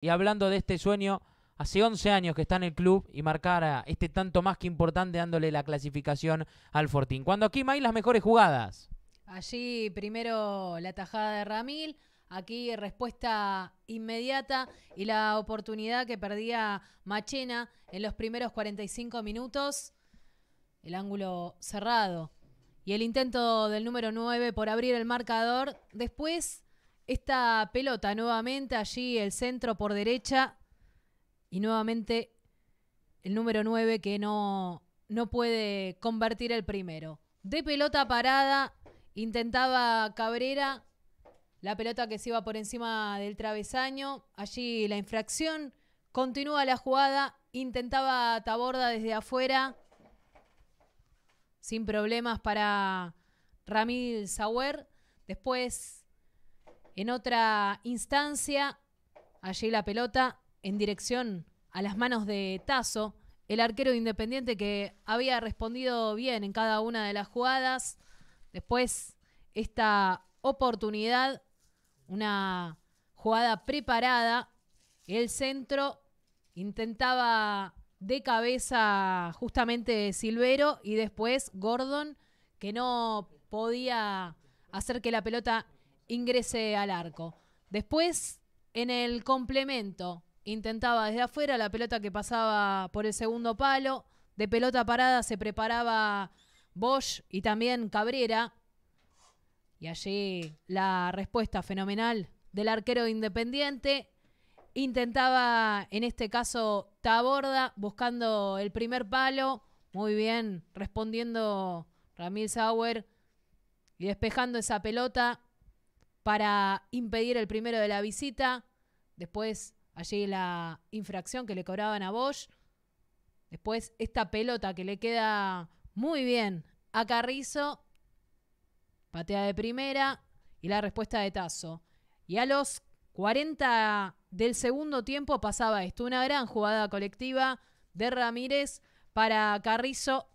y hablando de este sueño, hace 11 años que está en el club y marcara este tanto más que importante dándole la clasificación al Fortín. Cuando aquí hay las mejores jugadas. Allí primero la tajada de Ramil, aquí respuesta inmediata y la oportunidad que perdía Machena en los primeros 45 minutos, el ángulo cerrado y el intento del número 9 por abrir el marcador. Después esta pelota nuevamente allí el centro por derecha y nuevamente el número 9 que no, no puede convertir el primero. De pelota parada intentaba Cabrera la pelota que se iba por encima del travesaño. Allí la infracción. Continúa la jugada. Intentaba Taborda desde afuera. Sin problemas para Ramil Sauer. Después, en otra instancia, allí la pelota en dirección a las manos de Tazo, el arquero independiente que había respondido bien en cada una de las jugadas. Después, esta oportunidad una jugada preparada. El centro intentaba de cabeza justamente Silvero y después Gordon que no podía hacer que la pelota ingrese al arco. Después, en el complemento, intentaba desde afuera la pelota que pasaba por el segundo palo. De pelota parada se preparaba Bosch y también Cabrera. Y allí la respuesta fenomenal del arquero independiente. Intentaba, en este caso, Taborda, buscando el primer palo. Muy bien, respondiendo Ramil Sauer y despejando esa pelota para impedir el primero de la visita. Después, allí la infracción que le cobraban a Bosch. Después, esta pelota que le queda muy bien a Carrizo patea de primera y la respuesta de Tazo. Y a los 40 del segundo tiempo pasaba esto, una gran jugada colectiva de Ramírez para Carrizo,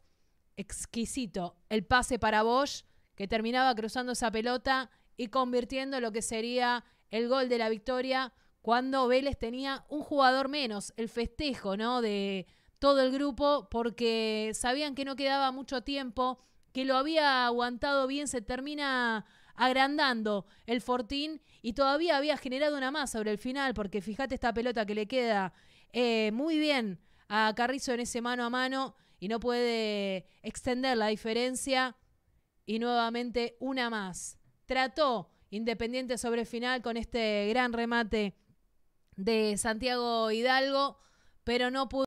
exquisito el pase para Bosch, que terminaba cruzando esa pelota y convirtiendo lo que sería el gol de la victoria cuando Vélez tenía un jugador menos, el festejo, ¿no? De todo el grupo, porque sabían que no quedaba mucho tiempo que lo había aguantado bien, se termina agrandando el Fortín y todavía había generado una más sobre el final, porque fíjate esta pelota que le queda eh, muy bien a Carrizo en ese mano a mano y no puede extender la diferencia. Y nuevamente una más. Trató Independiente sobre final con este gran remate de Santiago Hidalgo, pero no pudo.